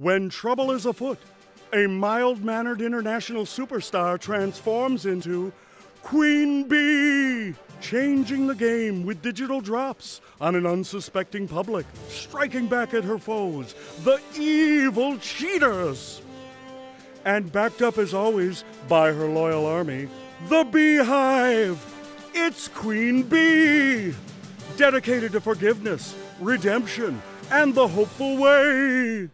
When trouble is afoot, a mild mannered international superstar transforms into Queen B, changing the game with digital drops on an unsuspecting public, striking back at her foes, the evil cheaters. And backed up as always by her loyal army, the Beehive. It's Queen B, dedicated to forgiveness, redemption, and the hopeful way.